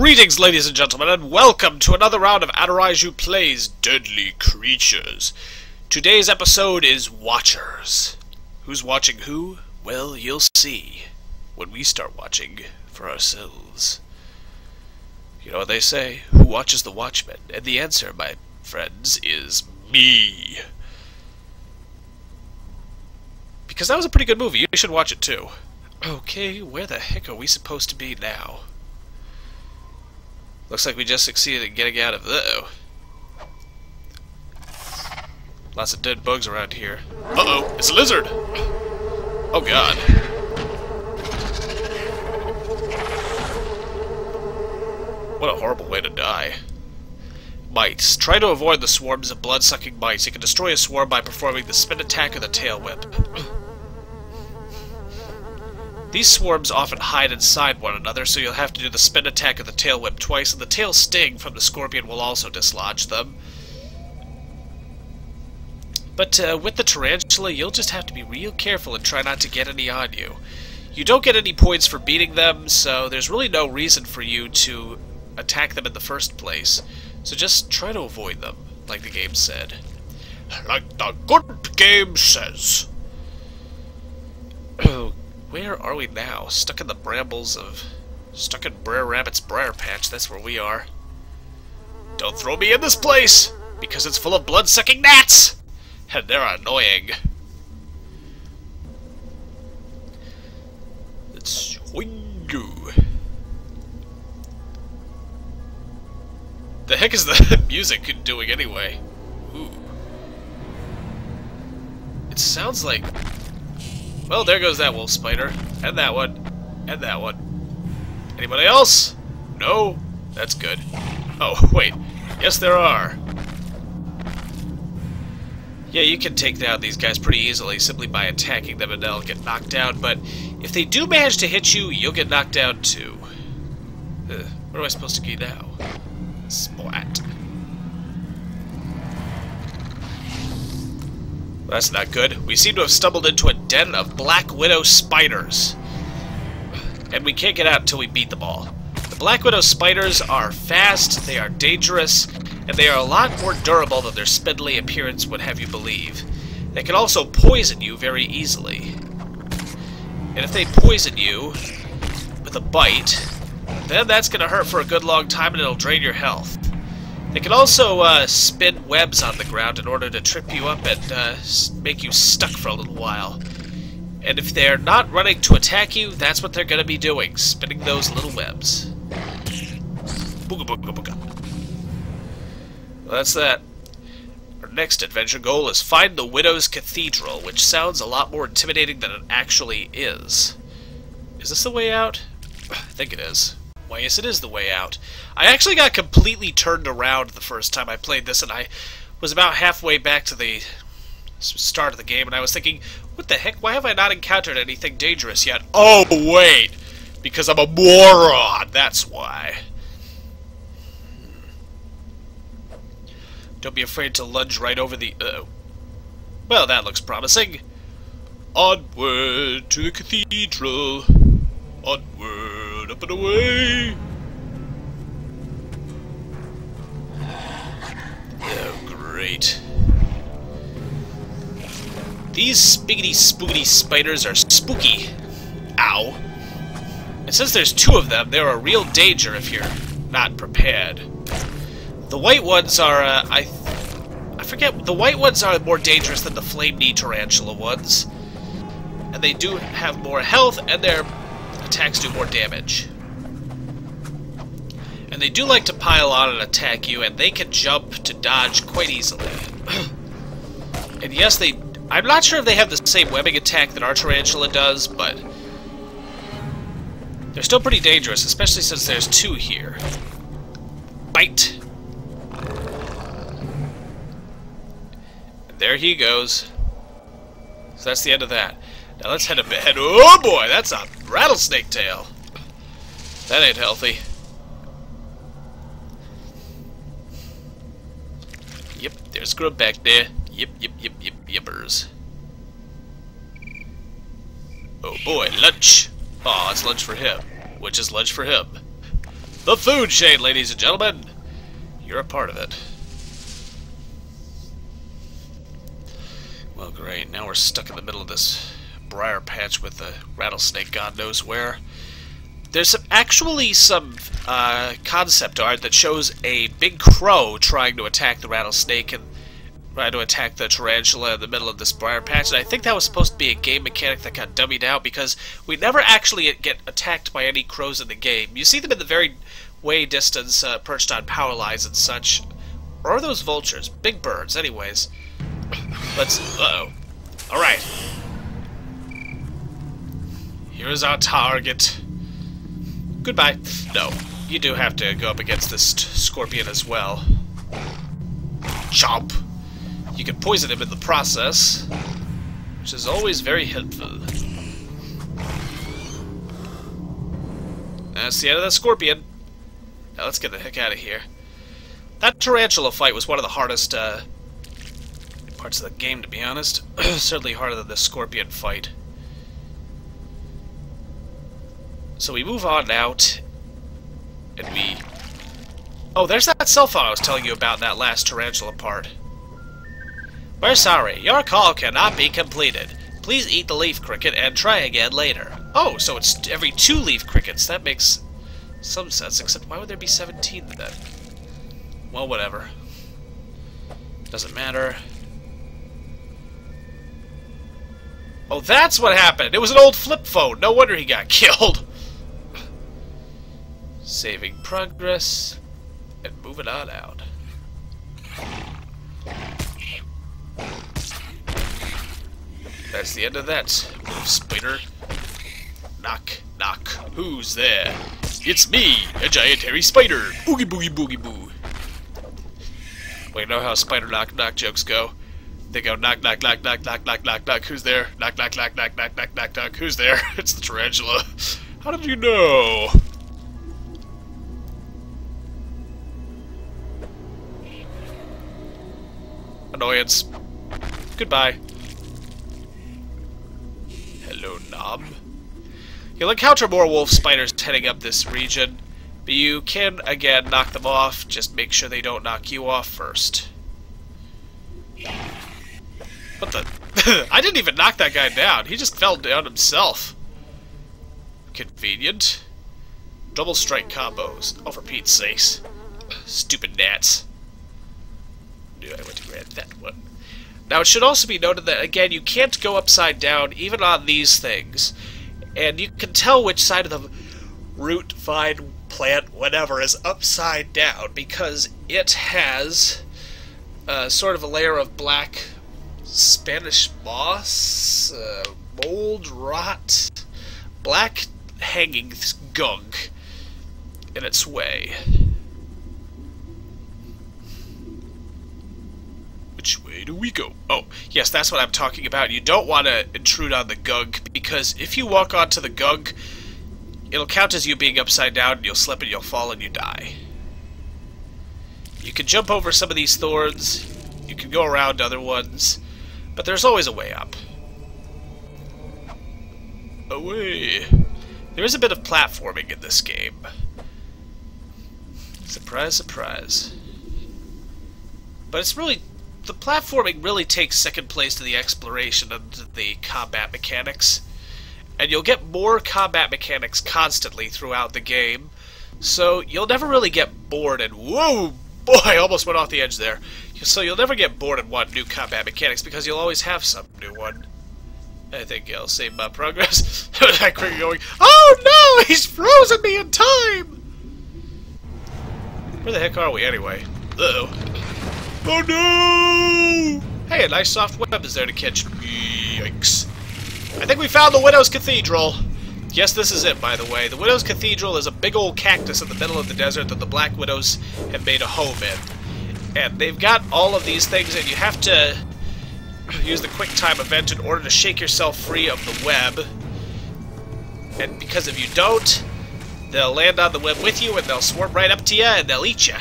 Greetings, ladies and gentlemen, and welcome to another round of Adiraiju Plays Deadly Creatures. Today's episode is Watchers. Who's watching who? Well, you'll see when we start watching for ourselves. You know what they say? Who watches the Watchmen? And the answer, my friends, is me. Because that was a pretty good movie. You should watch it too. Okay, where the heck are we supposed to be now? Looks like we just succeeded in getting out of though. Lots of dead bugs around here. Uh-oh, it's a lizard! Oh god. What a horrible way to die. Mites. Try to avoid the swarms of blood-sucking mites. You can destroy a swarm by performing the spin attack or the tail whip. These swarms often hide inside one another, so you'll have to do the spin attack of the tail whip twice, and the tail sting from the scorpion will also dislodge them. But uh, with the tarantula, you'll just have to be real careful and try not to get any on you. You don't get any points for beating them, so there's really no reason for you to attack them in the first place. So just try to avoid them, like the game said. Like the good game says. Where are we now? Stuck in the brambles of... Stuck in Brer Rabbit's briar patch, that's where we are. Don't throw me in this place! Because it's full of blood-sucking gnats! And they're annoying. Let's. The heck is the music doing anyway? Ooh. It sounds like well, there goes that wolf spider. And that one. And that one. Anybody else? No? That's good. Oh, wait. Yes, there are. Yeah, you can take down these guys pretty easily simply by attacking them and they'll get knocked down, but if they do manage to hit you, you'll get knocked down too. Uh, what am I supposed to get now? Splat. That's not good. We seem to have stumbled into a den of Black Widow spiders. And we can't get out until we beat them all. The Black Widow spiders are fast, they are dangerous, and they are a lot more durable than their spindly appearance would have you believe. They can also poison you very easily. And if they poison you with a bite, then that's going to hurt for a good long time and it'll drain your health. They can also uh, spin webs on the ground in order to trip you up and uh, make you stuck for a little while. And if they're not running to attack you, that's what they're going to be doing, spinning those little webs. Booga booga booga. Well, that's that. Our next adventure goal is find the Widow's Cathedral, which sounds a lot more intimidating than it actually is. Is this the way out? I think it is. Why, yes, it is the way out. I actually got completely turned around the first time I played this, and I was about halfway back to the start of the game, and I was thinking, what the heck, why have I not encountered anything dangerous yet? Oh, wait! Because I'm a moron, that's why. Don't be afraid to lunge right over the... Uh, well, that looks promising. Onward to the cathedral. Onward, up away! Oh, great. These spiggity spoogity spiders are spooky. Ow. And since there's two of them, they're a real danger if you're not prepared. The white ones are, uh, I... I forget, the white ones are more dangerous than the flame knee tarantula ones. And they do have more health, and their attacks do more damage. And they do like to pile on and attack you, and they can jump to dodge quite easily. and yes, they... I'm not sure if they have the same webbing attack that our tarantula does, but... They're still pretty dangerous, especially since there's two here. Bite! There he goes. So that's the end of that. Now let's head ahead. Oh boy, that's a rattlesnake tail. That ain't healthy. Yep, there's grub back there. Yep, yep, yep, yep, yippers. Oh boy, lunch. Aw, oh, it's lunch for him. Which is lunch for him. The food chain, ladies and gentlemen. You're a part of it. Well, great. Now we're stuck in the middle of this briar patch with a rattlesnake god knows where. There's some, actually some uh, concept art that shows a big crow trying to attack the rattlesnake and trying to attack the tarantula in the middle of this briar patch. And I think that was supposed to be a game mechanic that got dummied out because we never actually get attacked by any crows in the game. You see them in the very way distance, uh, perched on power lines and such. Or are those vultures? Big birds, anyways. Let's... Uh-oh. Alright. Here's our target. Goodbye. No, you do have to go up against this scorpion as well. Chomp! You can poison him in the process, which is always very helpful. That's the end of that scorpion. Now let's get the heck out of here. That tarantula fight was one of the hardest uh, parts of the game, to be honest. Certainly harder than the scorpion fight. So we move on out, and we... Oh, there's that cell phone I was telling you about that last tarantula part. We're sorry, your call cannot be completed. Please eat the leaf cricket and try again later. Oh, so it's every two leaf crickets. That makes some sense, except why would there be 17 then? Well, whatever. Doesn't matter. Oh, that's what happened! It was an old flip phone! No wonder he got killed! saving progress, and moving on out. That's the end of that. Move, spider. Knock, knock. Who's there? It's me, a giant hairy spider. Boogie, boogie, boogie, boo. Well, you know how spider knock knock jokes go. They go knock, knock, knock, knock, knock, knock, knock, knock. Who's there? Knock, knock, knock, knock, knock, knock, knock, knock. Who's there? It's the tarantula. How did you know? Annoyance. Goodbye. Hello, Knob. You'll encounter more wolf spiders heading up this region, but you can, again, knock them off. Just make sure they don't knock you off first. What the? I didn't even knock that guy down. He just fell down himself. Convenient. Double strike combos. Oh, for Pete's sakes. Stupid gnats. Knew I went to grab that one. Now, it should also be noted that, again, you can't go upside down, even on these things. And you can tell which side of the root, vine, plant, whatever, is upside down, because it has uh, sort of a layer of black Spanish moss, uh, mold, rot, black hanging gunk in its way. Which way do we go? Oh, yes, that's what I'm talking about. You don't want to intrude on the gug, because if you walk onto the gug, it'll count as you being upside down, and you'll slip and you'll fall and you die. You can jump over some of these thorns, you can go around other ones, but there's always a way up. Away! There is a bit of platforming in this game. Surprise, surprise. But it's really the platforming really takes second place to the exploration and the combat mechanics. And you'll get more combat mechanics constantly throughout the game, so you'll never really get bored and whoa, boy, I almost went off the edge there. So you'll never get bored and want new combat mechanics because you'll always have some new one. I think I'll save my progress. I quickly going, oh no, he's frozen me in time! Where the heck are we anyway? Uh oh Oh no! Hey, a nice soft web is there to catch. Me. Yikes. I think we found the Widow's Cathedral. Yes, this is it, by the way. The Widow's Cathedral is a big old cactus in the middle of the desert that the Black Widows have made a home in. And they've got all of these things, and you have to use the quick time event in order to shake yourself free of the web. And because if you don't, they'll land on the web with you, and they'll swarm right up to you, and they'll eat you.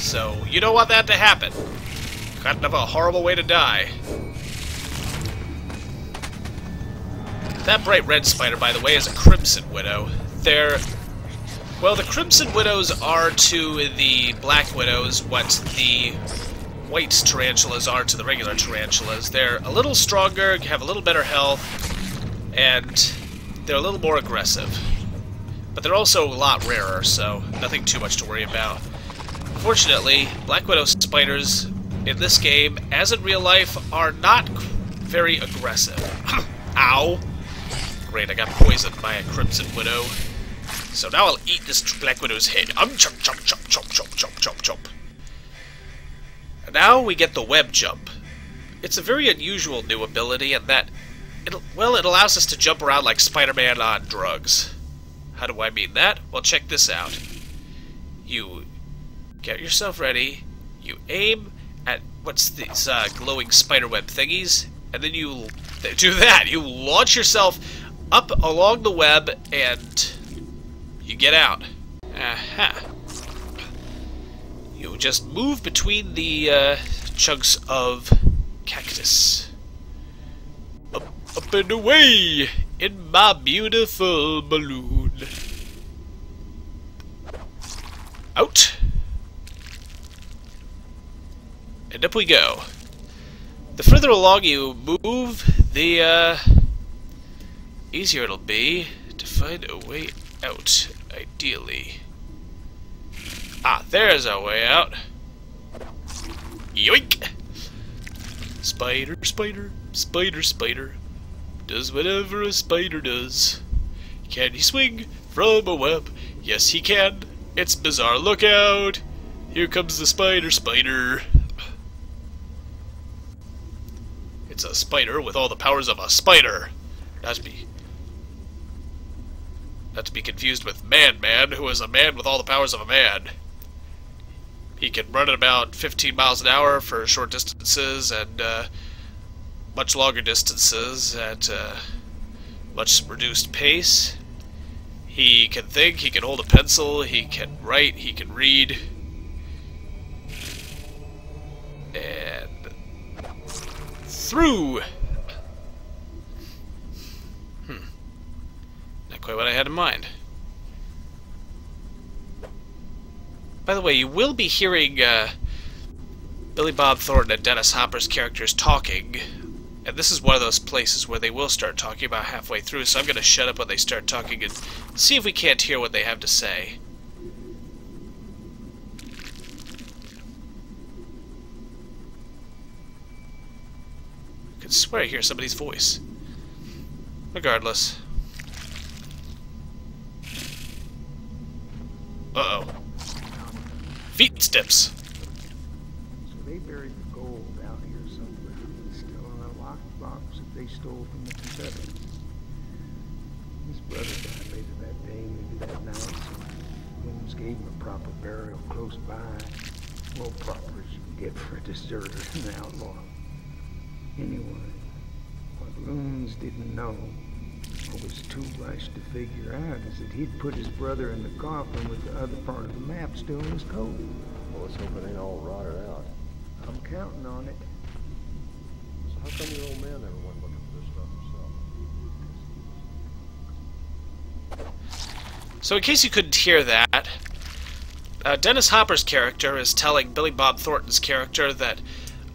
So, you don't want that to happen. Kind of a horrible way to die. That bright red spider, by the way, is a Crimson Widow. They're Well, the Crimson Widows are to the Black Widows what the white tarantulas are to the regular tarantulas. They're a little stronger, have a little better health, and they're a little more aggressive. But they're also a lot rarer, so nothing too much to worry about. Fortunately, Black Widow spiders in this game, as in real life, are not very aggressive. Ow! Great, I got poisoned by a Crimson Widow. So now I'll eat this Black Widow's head. Um, chomp, chomp, chomp, chomp, chomp, chomp, chomp, chomp. And now we get the web jump. It's a very unusual new ability in that, it, well, it allows us to jump around like Spider-Man on drugs. How do I mean that? Well, check this out. You get yourself ready, you aim at what's these uh, glowing spiderweb thingies, and then you do that. You launch yourself up along the web and you get out. Aha. You just move between the uh, chunks of cactus. Up, up and away in my beautiful balloon. Out. And up we go. The further along you move, the uh, easier it'll be to find a way out, ideally. Ah, there's our way out. Yoink! Spider, spider, spider, spider. Does whatever a spider does. Can he swing from a web? Yes, he can. It's bizarre. Look out! Here comes the spider, spider. It's a spider with all the powers of a spider. Not to be not to be confused with Man-Man, who is a man with all the powers of a man. He can run at about 15 miles an hour for short distances and uh, much longer distances at uh, much reduced pace. He can think, he can hold a pencil, he can write, he can read. Through. Hmm. Not quite what I had in mind. By the way, you will be hearing uh, Billy Bob Thornton and Dennis Hopper's characters talking, and this is one of those places where they will start talking about halfway through, so I'm going to shut up when they start talking and see if we can't hear what they have to say. Could swear I hear somebody's voice. Regardless. Uh-oh. Feet steps. So they buried the gold out here somewhere. It's still in a locked box that they stole from the Confederates. His brother died later that day, maybe that night, so Williams gave him a proper burial close by. Well, proper as you can get for a deserter and an outlaw. Anyway, what Loons didn't know, or was too rushed to figure out, is that he'd put his brother in the coffin with the other part of the map still in his coat. Well, let's hope it ain't all rotted out. I'm counting on it. So how come your old man never went looking for this stuff himself? So in case you couldn't hear that, uh, Dennis Hopper's character is telling Billy Bob Thornton's character that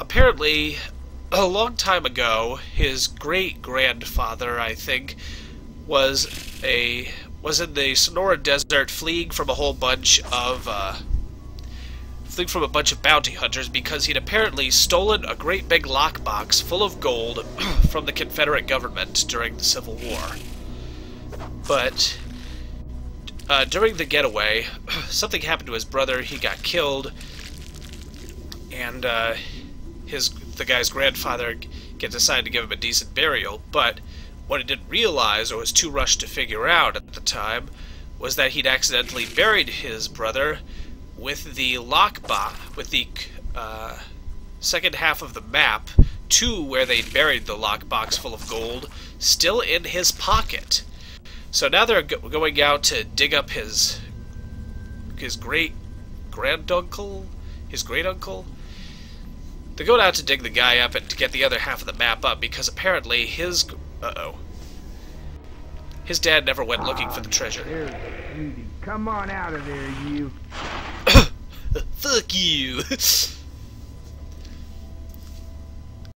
apparently a long time ago, his great grandfather, I think, was a was in the Sonora Desert, fleeing from a whole bunch of uh, fleeing from a bunch of bounty hunters because he'd apparently stolen a great big lockbox full of gold from the Confederate government during the Civil War. But uh, during the getaway, something happened to his brother. He got killed, and uh, his the guy's grandfather get decided to give him a decent burial, but what he didn't realize, or was too rushed to figure out at the time, was that he'd accidentally buried his brother with the lockbox, with the uh, second half of the map to where they'd buried the lockbox full of gold, still in his pocket. So now they're go going out to dig up his his great granduncle, his great uncle, they go out to dig the guy up and to get the other half of the map up because apparently his... Uh-oh. His dad never went looking for the ah, treasure. The beauty Come on out of there, you. Fuck you.